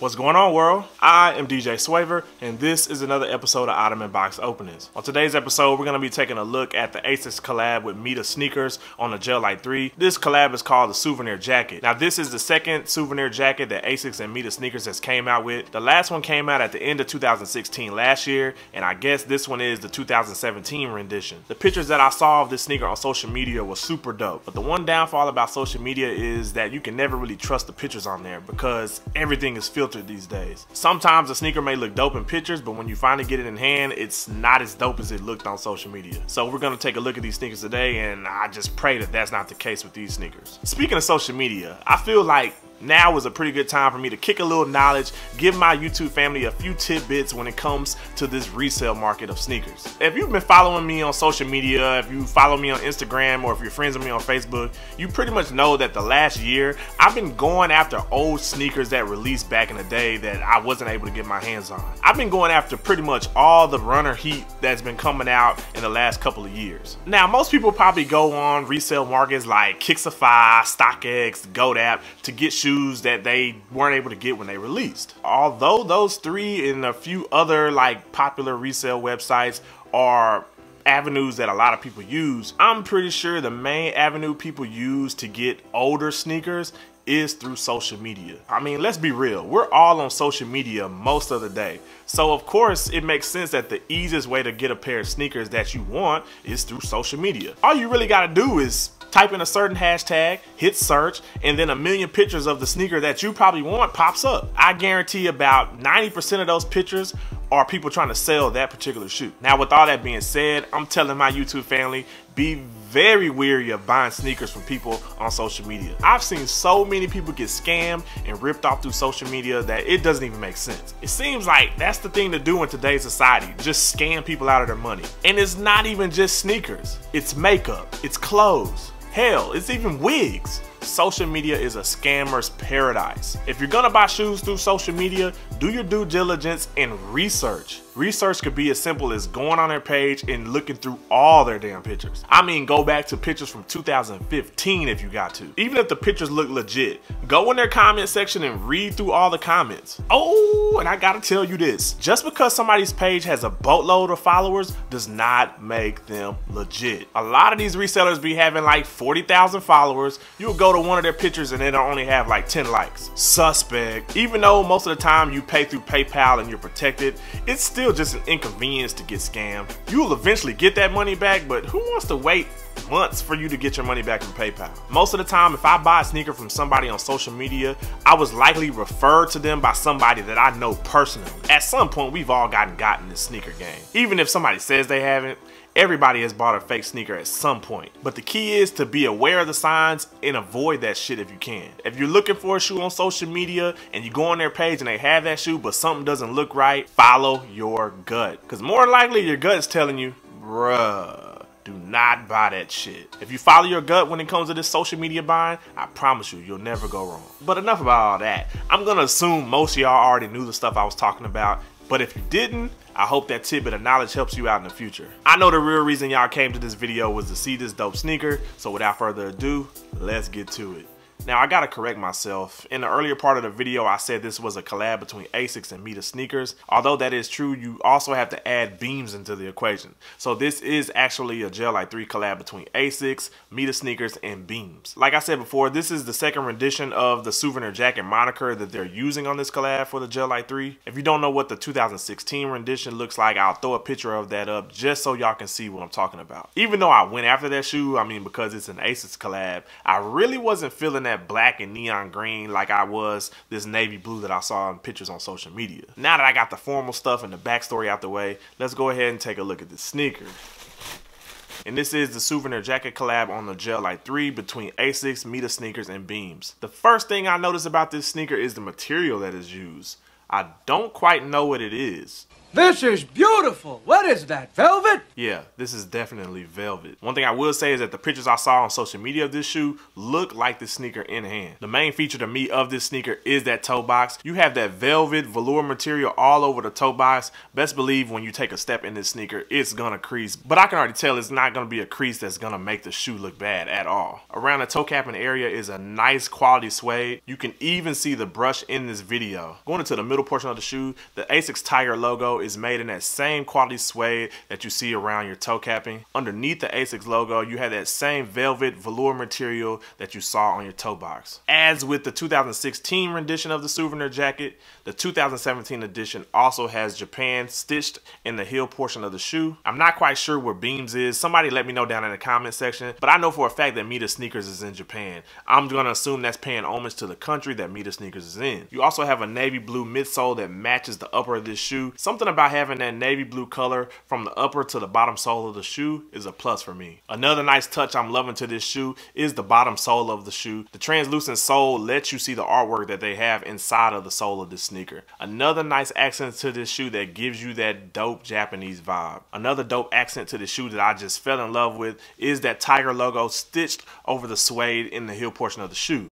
What's going on, world? I am DJ Swavor, and this is another episode of Ottoman Box Openings. On today's episode, we're going to be taking a look at the ASICS collab with Mita Sneakers on the Gel Lyte 3. This collab is called the Souvenir Jacket. Now, this is the second souvenir jacket that ASICS and Mita Sneakers has came out with. The last one came out at the end of 2016 last year, and I guess this one is the 2017 rendition. The pictures that I saw of this sneaker on social media was super dope, but the one downfall about social media is that you can never really trust the pictures on there because everything is filtered filtered these days. Sometimes a sneaker may look dope in pictures, but when you finally get it in hand, it's not as dope as it looked on social media. So we're gonna take a look at these sneakers today, and I just pray that that's not the case with these sneakers. Speaking of social media, I feel like now is a pretty good time for me to kick a little knowledge, give my YouTube family a few tidbits when it comes to this resale market of sneakers. If you've been following me on social media, if you follow me on Instagram, or if you're friends with me on Facebook, you pretty much know that the last year I've been going after old sneakers that released back in the day that I wasn't able to get my hands on. I've been going after pretty much all the runner heat that's been coming out in the last couple of years. Now, most people probably go on resale markets like Kixify, StockX, GoDaddy to get shoes shoes that they weren't able to get when they released. Although those three and a few other like popular resale websites are avenues that a lot of people use, I'm pretty sure the main avenue people use to get older sneakers is through social media. I mean, let's be real. We're all on social media most of the day. So of course, it makes sense that the easiest way to get a pair of sneakers that you want is through social media. All you really gotta do is type in a certain hashtag, hit search, and then a million pictures of the sneaker that you probably want pops up. I guarantee about 90% of those pictures are people trying to sell that particular shoe. Now, with all that being said, I'm telling my YouTube family, be very weary of buying sneakers from people on social media. I've seen so many people get scammed and ripped off through social media that it doesn't even make sense. It seems like that's the thing to do in today's society, just scam people out of their money. And it's not even just sneakers, it's makeup, it's clothes, hell, it's even wigs. Social media is a scammer's paradise. If you're gonna buy shoes through social media, do your due diligence and research. Research could be as simple as going on their page and looking through all their damn pictures. I mean, go back to pictures from 2015 if you got to. Even if the pictures look legit, go in their comment section and read through all the comments. Oh, and I gotta tell you this, just because somebody's page has a boatload of followers does not make them legit. A lot of these resellers be having like 40,000 followers. You'll go to one of their pictures and it'll only have like 10 likes. Suspect. Even though most of the time you pay through PayPal and you're protected, it's still still just an inconvenience to get scammed. You'll eventually get that money back, but who wants to wait months for you to get your money back from PayPal? Most of the time, if I buy a sneaker from somebody on social media, I was likely referred to them by somebody that I know personally. At some point, we've all gotten got in this sneaker game. Even if somebody says they haven't, Everybody has bought a fake sneaker at some point. But the key is to be aware of the signs and avoid that shit if you can. If you're looking for a shoe on social media and you go on their page and they have that shoe but something doesn't look right, follow your gut. Because more likely your gut is telling you, bruh, do not buy that shit. If you follow your gut when it comes to this social media buying, I promise you, you'll never go wrong. But enough about all that. I'm gonna assume most of y'all already knew the stuff I was talking about but if you didn't, I hope that tidbit of knowledge helps you out in the future. I know the real reason y'all came to this video was to see this dope sneaker, so without further ado, let's get to it. Now I gotta correct myself. In the earlier part of the video, I said this was a collab between ASICS and Mita sneakers. Although that is true, you also have to add beams into the equation. So this is actually a Gel Lyte 3 collab between ASICS, Mita sneakers, and beams. Like I said before, this is the second rendition of the souvenir jacket moniker that they're using on this collab for the Gel Lyte 3. If you don't know what the 2016 rendition looks like, I'll throw a picture of that up just so y'all can see what I'm talking about. Even though I went after that shoe, I mean because it's an ASICS collab, I really wasn't feeling that that black and neon green like I was this navy blue that I saw in pictures on social media. Now that I got the formal stuff and the backstory out the way, let's go ahead and take a look at this sneaker. And this is the souvenir jacket collab on the Gel Lyte 3 between ASICS, Mita sneakers, and Beams. The first thing I notice about this sneaker is the material that is used. I don't quite know what it is. This is beautiful. What is that, velvet? Yeah, this is definitely velvet. One thing I will say is that the pictures I saw on social media of this shoe look like the sneaker in hand. The main feature to me of this sneaker is that toe box. You have that velvet velour material all over the toe box. Best believe when you take a step in this sneaker, it's gonna crease. But I can already tell it's not gonna be a crease that's gonna make the shoe look bad at all. Around the toe capping area is a nice quality suede. You can even see the brush in this video. Going into the middle portion of the shoe, the Asics Tiger logo is made in that same quality suede that you see around your toe capping. Underneath the ASICS logo, you have that same velvet velour material that you saw on your toe box. As with the 2016 rendition of the souvenir jacket, the 2017 edition also has Japan stitched in the heel portion of the shoe. I'm not quite sure where Beams is. Somebody let me know down in the comment section, but I know for a fact that Mita Sneakers is in Japan. I'm gonna assume that's paying homage to the country that Mita Sneakers is in. You also have a navy blue midsole that matches the upper of this shoe. Something about having that navy blue color from the upper to the bottom sole of the shoe is a plus for me. Another nice touch I'm loving to this shoe is the bottom sole of the shoe. The translucent sole lets you see the artwork that they have inside of the sole of the sneaker. Another nice accent to this shoe that gives you that dope Japanese vibe. Another dope accent to the shoe that I just fell in love with is that tiger logo stitched over the suede in the heel portion of the shoe.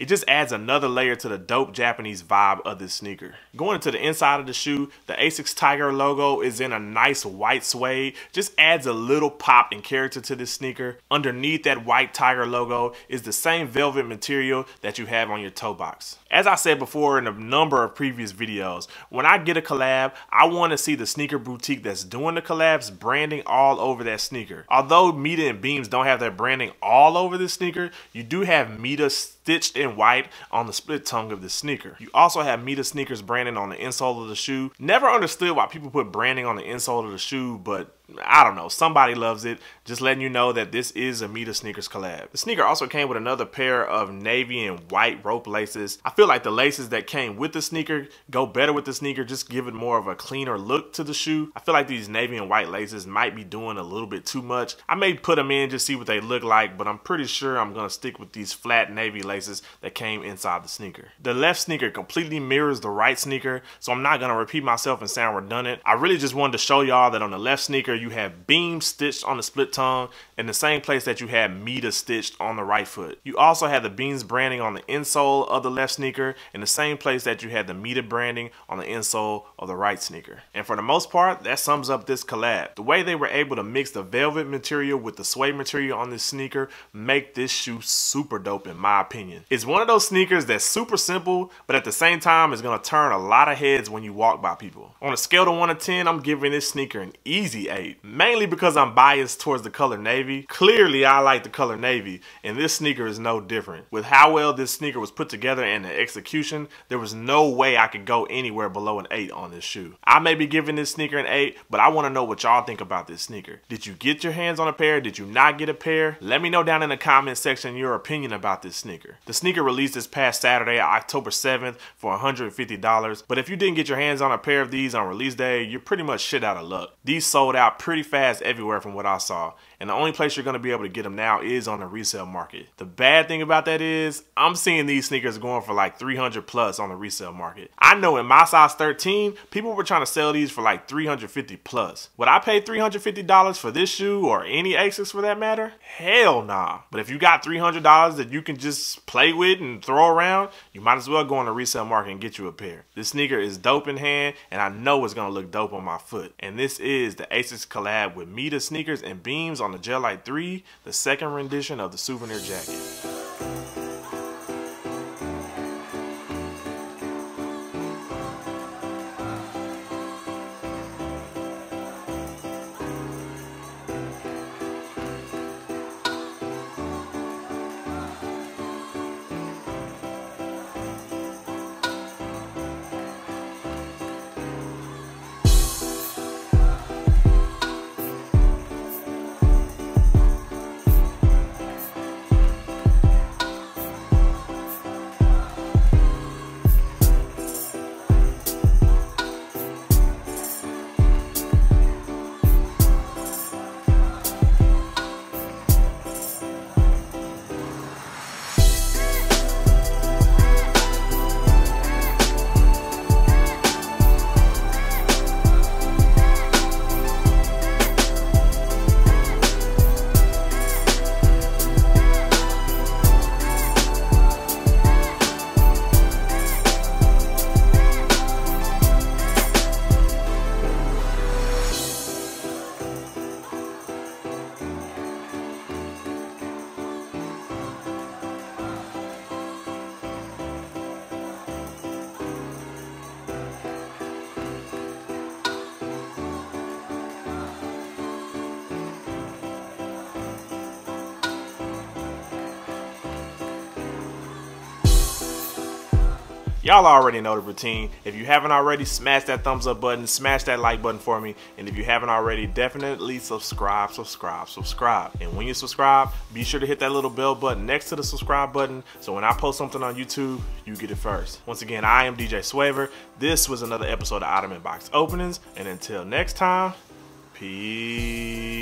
It just adds another layer to the dope Japanese vibe of this sneaker. Going into the inside of the shoe, the Asics Tiger logo is in a nice white suede. Just adds a little pop and character to this sneaker. Underneath that white Tiger logo is the same velvet material that you have on your toe box. As I said before in a number of previous videos, when I get a collab, I want to see the sneaker boutique that's doing the collabs branding all over that sneaker. Although Mita and Beams don't have that branding all over this sneaker, you do have Mita stitched in white on the split tongue of the sneaker. You also have Mita sneakers branding on the insole of the shoe. Never understood why people put branding on the insole of the shoe, but I don't know, somebody loves it. Just letting you know that this is a Mita Sneakers collab. The sneaker also came with another pair of navy and white rope laces. I feel like the laces that came with the sneaker go better with the sneaker, just give it more of a cleaner look to the shoe. I feel like these navy and white laces might be doing a little bit too much. I may put them in just see what they look like, but I'm pretty sure I'm gonna stick with these flat navy laces that came inside the sneaker. The left sneaker completely mirrors the right sneaker, so I'm not gonna repeat myself and sound redundant. I really just wanted to show y'all that on the left sneaker, you have beam stitched on the split tongue in the same place that you had Mita stitched on the right foot. You also have the beams branding on the insole of the left sneaker in the same place that you had the Mita branding on the insole of the right sneaker. And for the most part, that sums up this collab. The way they were able to mix the velvet material with the suede material on this sneaker make this shoe super dope in my opinion. It's one of those sneakers that's super simple, but at the same time is gonna turn a lot of heads when you walk by people. On a scale of 1 to 10, I'm giving this sneaker an easy 8 mainly because I'm biased towards the color navy. Clearly, I like the color navy, and this sneaker is no different. With how well this sneaker was put together and the execution, there was no way I could go anywhere below an 8 on this shoe. I may be giving this sneaker an 8, but I want to know what y'all think about this sneaker. Did you get your hands on a pair? Did you not get a pair? Let me know down in the comment section your opinion about this sneaker. The sneaker released this past Saturday, October 7th for $150, but if you didn't get your hands on a pair of these on release day, you're pretty much shit out of luck. These sold out pretty fast everywhere from what I saw. And the only place you're going to be able to get them now is on the resale market. The bad thing about that is I'm seeing these sneakers going for like 300 plus on the resale market. I know in my size 13, people were trying to sell these for like 350 plus. Would I pay $350 for this shoe or any Asics for that matter? Hell nah. But if you got $300 that you can just play with and throw around, you might as well go on the resale market and get you a pair. This sneaker is dope in hand and I know it's going to look dope on my foot. And this is the Asics collab with Mita sneakers and beams on the Gel-Lyte 3, the second rendition of the souvenir jacket. Y'all already know the routine. If you haven't already, smash that thumbs up button, smash that like button for me. And if you haven't already, definitely subscribe, subscribe, subscribe. And when you subscribe, be sure to hit that little bell button next to the subscribe button so when I post something on YouTube, you get it first. Once again, I am DJ Swavor. This was another episode of Ottoman Box Openings. And until next time, peace.